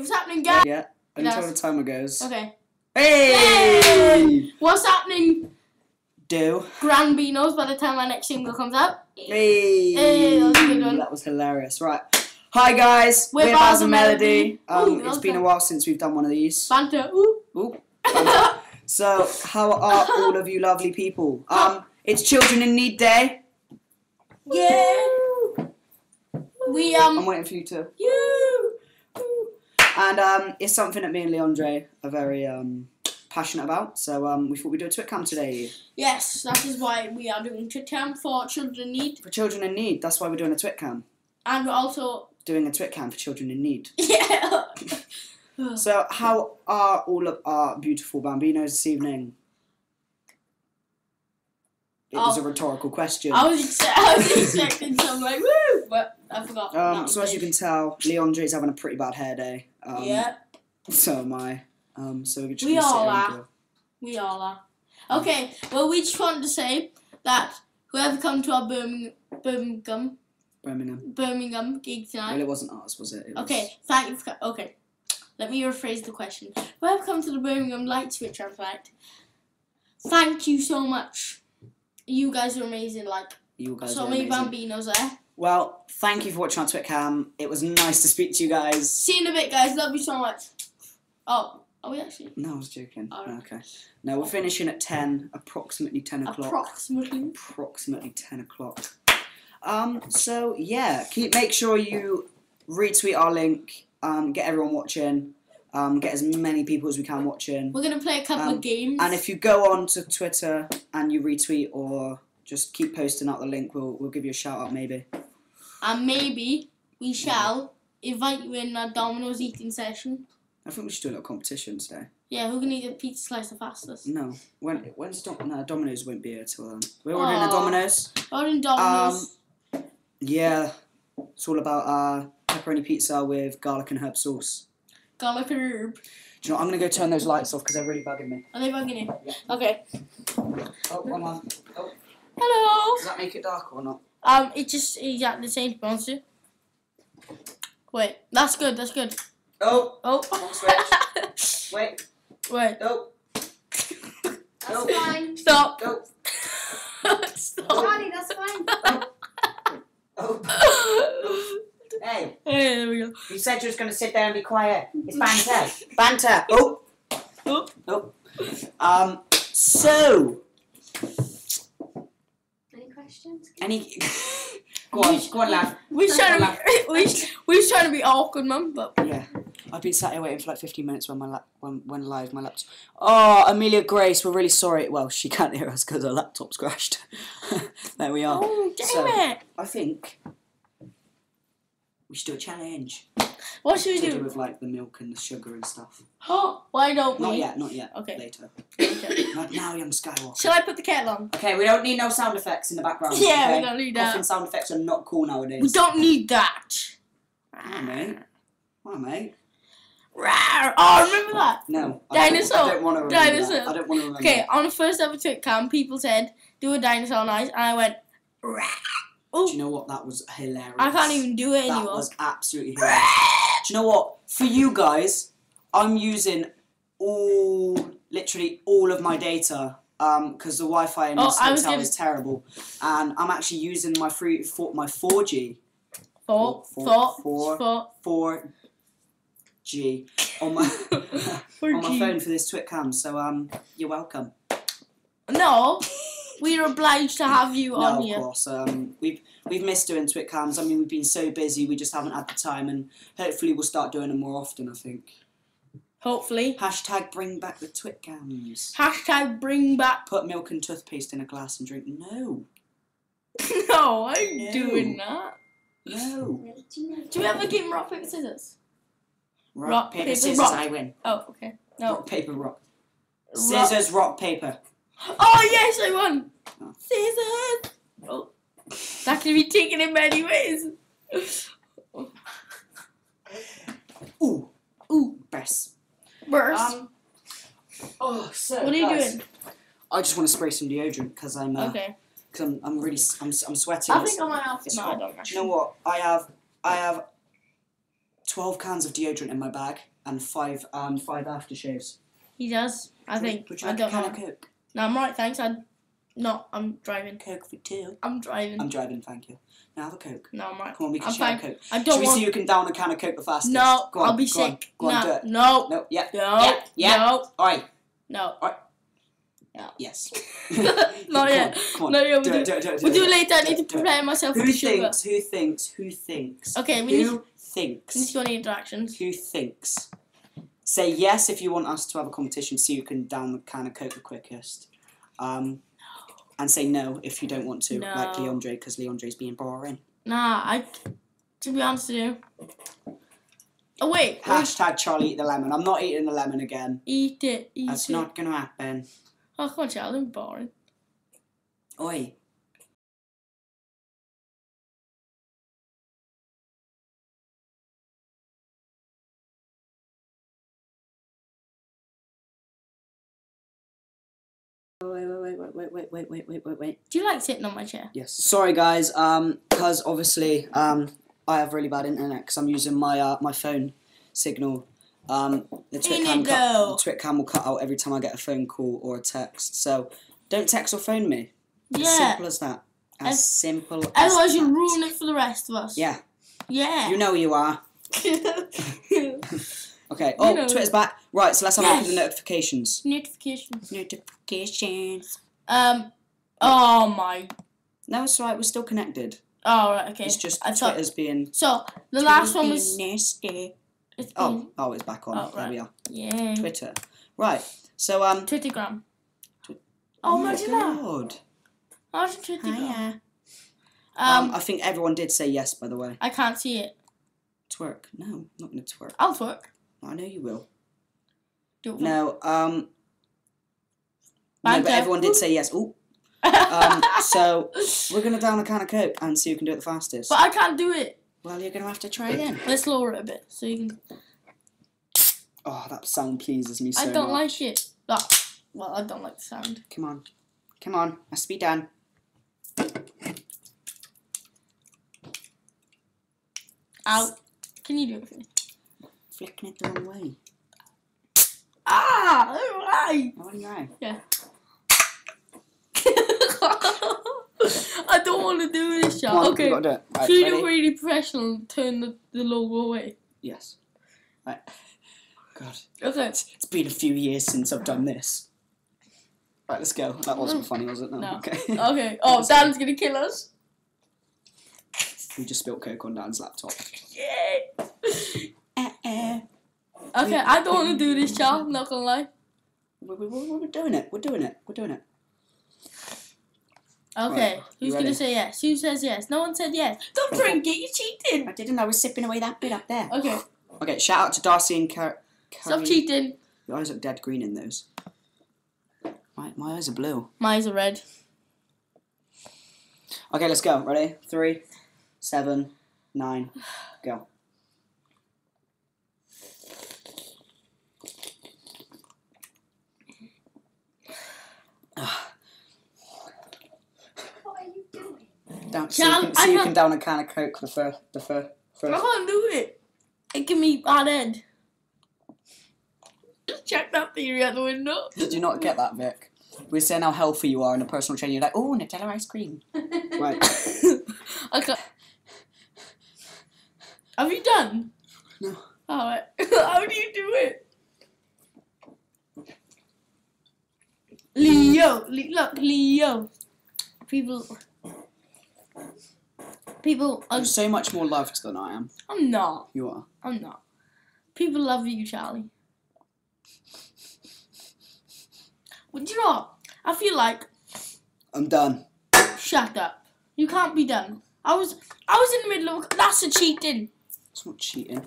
what's happening, guys? Yeah, until Yes. the timer goes. Okay. Hey! What's happening, Do. Grand Beanos, by the time my next single comes out? Hey! Hey, that was a good one. That was hilarious. Right. Hi guys, We're we're, Bars Bars and Melody. Melody. Ooh, Um, that it's been a while since we've done one of these. Banter. Ooh. Ooh. So, how are all of you lovely people? Um, it's Children in Need Day. Yeah. We um. I'm waiting for you to. You. And um, it's something that me and Leondre are very um, passionate about. So um, we thought we'd do a Twitcam today Yes, that is why we are doing Twitcam for children in need, for children in need. That's why we're doing a Twitcam. and we're also Doing a Twitcam for children in need. yeah. So, how are all of our beautiful bambinos this evening? It was a Oh. rhetorical question. I was ex- I was expecting some like woo, but I forgot. Um, so as you can tell, Leondre's having a pretty bad hair day. Um, yeah, So am I. Um, so we're We all are. go. we all are. Okay, well we just wanted to say that whoever come to our Birmingham Birmingham Birmingham. Birmingham gig tonight. Well, it wasn't ours, was it? it was, Okay, thank you. For, okay, let me rephrase the question. Whoever come to the Birmingham Light Switch tonight, thank you so much. You guys are amazing. Like You guys so are many amazing. bambinos there. Well, thank you for watching our Twitcam. It was nice to speak to you guys. See you in a bit, guys. Love you so much. Oh, are we actually? No, I was joking. Oh. Okay. No, we're finishing at 10, approximately 10 o'clock. Approximately. approximately 10 o'clock. Um, so yeah, keep make sure you retweet our link, um, get everyone watching, um, get as many people as we can watching. We're gonna play a couple Um, of games. And if you go on to Twitter and you retweet or just keep posting out the link, we'll we'll give you a shout out maybe. And maybe we shall invite you in a Domino's eating session. I think we should do a little competition today. Yeah, who can eat a pizza slice the fastest? No, when when's Dom- no, Domino's won't be here till then. We're ordering a Aw. Domino's. Or in Domino's. Yeah, it's all about uh, pepperoni pizza with garlic and herb sauce. garlic and herb. Do you know what? I'm gonna go turn those lights off because they're really bugging me. Are they bugging you? Yeah. Okay. Oh, one on. Oh, Hello. does that make it darker or not? Um, it just exactly the same to be honest with you. Wait, that's good. That's good. Oh, Oh. Switch. wait. Wait. Oh, That's Oh. fine. Stop. oh, Stop. Charlie, that's fine. oh. Hey, Hey, there we go. you said you was gonna sit there and be quiet. It's banter. banter. Oh. Oh. Oh. Um. So, Any questions? any. go on, go on, lad. We trying to be, we, we trying to be awkward, mum, but Yeah. I've been sat here waiting for like 15 minutes when my lap when when live my laptop. Oh, Amelia Grace, we're really sorry. Well, she can't hear us because her laptop's crashed. there we are. oh damn So- it! I think we should do a challenge What should we to do do? with like the milk and the sugar and stuff. Oh, why don't we? Not yet, not yet. Okay. Later. Okay. Not now, young Skywalker. Shall I put the kettle on? Okay, we don't need no sound effects in the background. Yeah, okay? we don't need that. Coughing sound effects are not cool nowadays. We don't need that. Hi, mate. Hi, mate. Rawr. Oh, remember that? No. I don't- Dinosaur. I don't want to remember Dinosaur. that. I don't want to remember Okay, on the first ever Twit cam, people said do a dinosaur noise, and I went. Rawr. Do you know what? That was hilarious. I can't even do it That anymore. That was absolutely hilarious. Do you know what? For you guys, I'm using all, literally all of my data, um, because the Wi-Fi in Oh, this was hotel gonna- is terrible, and I'm actually using my free, for, my 4G, Four, Four, four, four, four, 4G on my four on my phone for this Twitcam. So um, you're welcome. No, we are obliged to have you no, on of here. course. Um, we've we've missed doing Twitcams. I mean, we've been so busy, we just haven't had the time, and hopefully we'll start doing them more often. I think. Hopefully. Hashtag bring back the Twitcams. Hashtag bring back. Put milk and toothpaste in a glass and drink. No, no, I'm No. doing that. no. Do we have a game rock paper scissors? Rock, Rock, paper, paper, scissors. rock. I win. Oh, okay. No. Rock, paper, rock. Rock- Scissors, rock, paper. Oh yes, I won. Oh. Scissors. Oh, that can be taken in many ways. Ooh, Ooh, best. burst. Um. Oh, so. what are you guys, doing? I just want to spray some deodorant because I'm. Uh, Okay. Cause I'm, I'm really, I'm, I'm sweating. I think I might have it's to. No, I don't. Do you know what? I have, I have 12 cans of deodorant in my bag and five um five aftershaves. He does. I Would- think. Would you I like don't a can know. of Coke? No, I'm right. Thanks. I. No, I'm driving. Coke for two. I'm driving. I'm driving, thank you. Now have a Coke. no, I'm right. Come on, we can I'm share fine. a Coke. I Should don't we want. see who can down a can of Coke the fastest? no, Go on, I'll be go on, sick. Go on, do no, it. no, No, yeah. no, Yeah, yeah. no, Alright. no. Yes. Not yet. On, come on. Not yet. We'll do, do it, do it, we'll do it. later. I need to Do prepare myself Who for the sugar. thinks? Who thinks? Who thinks? Okay, we need, Who thinks? we need to go on the interactions. Who thinks? Say yes if you want us to have a competition, so you can down the can of Coke the quickest. Um, and say no if you don't want to, like No. Leondre, because Leondre's being boring. Nah, I. To be honest with you. Oh wait, wait. Hashtag Charlie eat the lemon. I'm not eating the lemon again. eat it, eat That's it. not gonna happen. Oh come on, Charlie, I'm boring. Oi. wait, wait, wait, wait, wait, wait, wait, wait. Do you like sitting on my chair? Yes. Sorry, guys. Um, because obviously, um, I have really bad internet because I'm using my uh, my phone signal. Um, the Twitcam, the Twitcam will cut out every time I get a phone call or a text. So don't text or phone me. Yeah. As simple as that. As, as simple as Otherwise, you'll ruin it for the rest of us. Yeah. Yeah. You know you are. Okay. Oh, you know. Twitter's back. Right, so let's have a look at the notifications. Notifications. Notifications. Um. Oh my. No, it's alright. We're still connected. Oh right. Okay. It's just I thought. Twitter's being. So the last one was. nasty. It's Oh, been- oh, it's back on. Oh, There right. we are. Yeah. Twitter. Right. So um. Twittergram. Twi- Oh, my imagine that. God. Imagine Twittergram. Hiya. Um, Um, I think everyone did say yes. By the way. I can't see it. Twerk. No, I'm not gonna twerk. I'll twerk. I know you will. Do it. No. Um. No, but everyone did say yes. Ooh. Um. So we're gonna down a can of coke and see who can do it the fastest. but I can't do it. Well, you're gonna have to try again. Let's lower it a bit so you can. Oh, that sound pleases me so I don't much. like it. That. Well, I don't like the sound. Come on. Come on. To be done. Out. Can you do it for me? Flicking it the wrong way. Ah! Alright! Oh, your eye. I don't want to do this, on. Okay. we gotta do it. Right, Should we ready? do really professional and turn the, the logo away? Yes. Right. God. Okay. It's, it's been a few years since I've done this. Right, let's go. That wasn't funny, was it? No. No. Okay. Okay. Oh, Dan's gonna kill us. we just spilled Coke on Dan's laptop. Yay! Uh-uh. Okay, I don't want to do this, Charles. Not gonna lie. We're, we're, we're doing it. We're doing it. We're doing it. Okay, Right, who's gonna say yes? Who says yes? No one said yes. Don't drink it. You're cheating. I didn't. I was sipping away that bit up there. Okay, Okay, shout out to Darcy and Car- stop cheating. Your eyes look dead green in those. My, my eyes are blue. My eyes are red. Okay, let's go. Ready? Three, seven, nine, go. What ah are you doing? Down, so you can, I so you can't- down a can of Coke the first. The fir- I can't do it. It give me bad head. Just check that theory out the window. Did you not get that, Vic? We're saying how healthy you are in a personal trainer. You're like, oh, Nutella ice cream. Right. I can't. Have you done? No. Alright. How do you do it? Leo, Le- look, Leo. People, people. I'm, You're so much more loved than I am. I'm not. You are. I'm not. People love you, Charlie. Well, do you know what? I feel like I'm done. shut up. You can't be done. I was, I was in the middle of. That's a cheating. It's not cheating.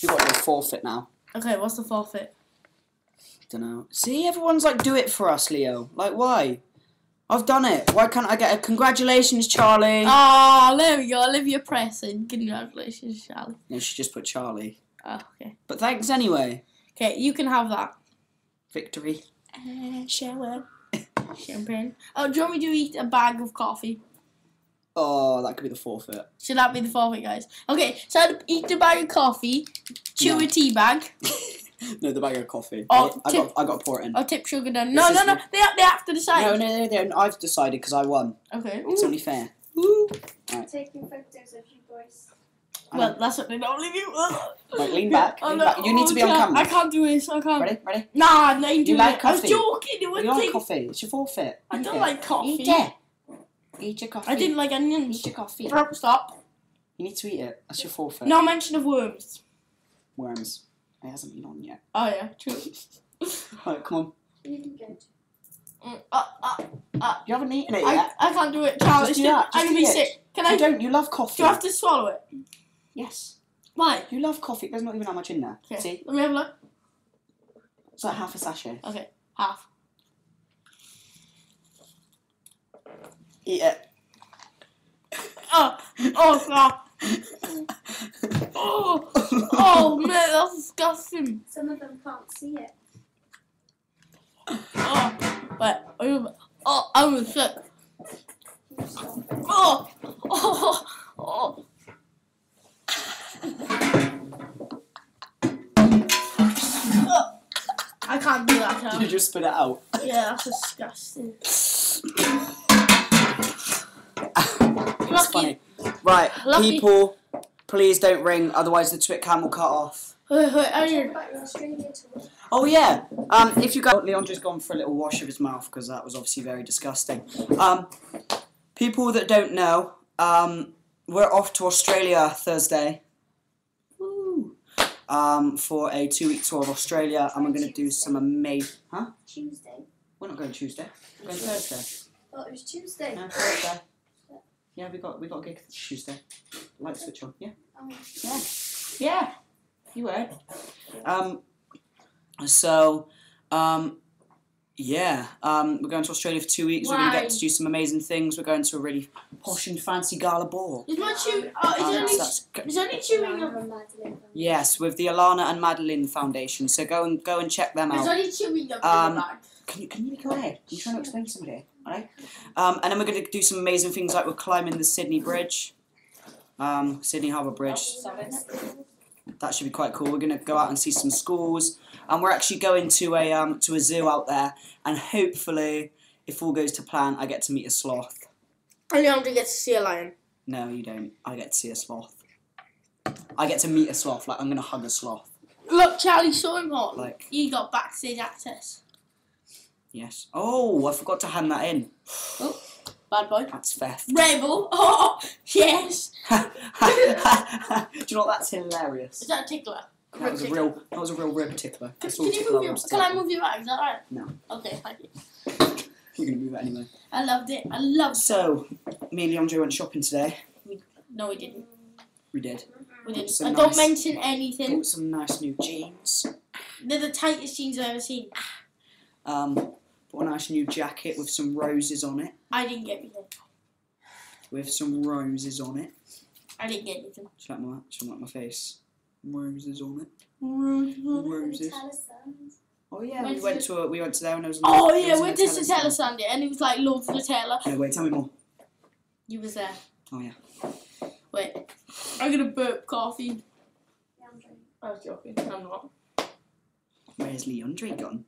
You got your forfeit now. Okay, what's the forfeit? Don't know. See, everyone's like, do it for us, Leo. Like, why? I've done it. Why can't I get a congratulations, Charlie? Oh, there we go. Olivia Preston. Congratulations, Charlie. No, she just put Charlie. Oh, okay. But thanks anyway. Okay, you can have that. Victory. Uh, shower. Champagne. Oh, do you want me to eat a bag of coffee? Oh, that could be the forfeit. Should that be the forfeit, guys? Okay, so I'd eat a bag of coffee, chew No. a tea bag, no, the bag of coffee. Oh, I, tip- got, I got to pour it in. or tip sugar down. No, This no, no. the- They, they have to decide. No, no, no, no, I've decided because I won. Okay. It's Ooh. only fair. Ooh. Taking photos of you boys. Well, that's what they normally do. Right, lean back. Oh, lean no. back. You need to be Oh, on camera. I can't do this. I can't. Ready? Ready? Nah, no, you do like it. I was joking. It would You like coffee? It's your forfeit. I don't it. like coffee. Eat it. Eat your coffee. I didn't like onions. Eat your coffee. Stop. You need to eat it. That's your forfeit. No mention of worms. Worms. It hasn't been on yet. Oh yeah, true. Right, come on. You can go. Mm, uh, uh, You haven't eaten it I, yet. I can't do it, Charles. Just It's do too- that, I'm just gonna be sick. Can You I? don't. You love coffee. Do I have to swallow it? Yes. Why? You love coffee. There's not even that much in there. Okay. See? Let me have a look. It's like half a sachet. Okay, half. Eat it. Oh, oh god. Oh, oh man, that's disgusting. Some of them can't see it. Oh, wait. Oh, oh I'm sick. You stop. Oh, oh, oh. Oh. I can't do that, Did you Charles. just spit it out? Yeah, that's disgusting. That's funny. Right, Lucky. people, please don't ring, otherwise the twit cam will cut off. Wait, wait, I Talk need. about your Australia tour. Oh yeah. Um, if you guys, Leondre's gone for a little wash of his mouth because that was obviously very disgusting. Um, people that don't know, um, we're off to Australia Thursday. Woo. Um, for a two-week tour of Australia, and we're gonna do some amazing. Huh? Tuesday. We're not going Tuesday. We're going Thursday. Thought it was Tuesday. No, Thursday. Yeah, we got we got a gig Tuesday. Light switch on. Yeah. Oh, Yeah. Yeah. You were. Um. So, um, yeah. Um, we're going to Australia for two weeks. We're going to get to do some amazing things. We're going to a really posh and fancy gala ball. Is my chew? Oh, is Um, only so only chewing Lana up. and Madeline. Yes, with the Alana and Madeline Foundation. So go and go and check them There's out. only chewing up Um. Can you can you go ahead? I'm trying to explain to somebody. Alright. Um, and then we're going to do some amazing things like we're climbing the Sydney Bridge. Um, Sydney Harbour Bridge. That should be quite cool. We're gonna go out and see some schools, and we're actually going to a um to a zoo out there, and hopefully, if all goes to plan, I get to meet a sloth. And gets to get to see a lion. No, you don't. I get to see a sloth. I get to meet a sloth. Like I'm gonna hug a sloth. Look, Charlie saw him on. Like You got backstage access. yes. Oh, I forgot to hand that in. Bad boy. That's theft. Rebel. Oh, yes. Do you know what? That's hilarious. Is that a tickler? That was a real. That was a real rib tickler. Can, can you move your, can I move your bag? Is that right? No. Okay, thank you. You're gonna move it anyway. I loved it. I loved So, me and Leondre went shopping today. No, we didn't. We did. We didn't. Some I don't mention anything. Bought some nice new jeans. They're the tightest jeans I've ever seen. Um, bought a nice new jacket with some roses on it. I didn't get anything. With some roses on it. I didn't get anything. Do like my, do you like my face? Roses on it. Roses. Roses. Oh yeah, Went we went to a, we went to there when I was. Oh there yeah, was a oh, we did Nutella Nutella. Sunday, and it was like loads of Nutella. No, wait, tell me more. You was there. Oh yeah. Wait, I'm gonna burp coffee. Yeah, I'm drinking. I was joking. I'm not. Where's Leondre gone?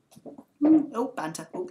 Hmm. Oh, banter. Oh.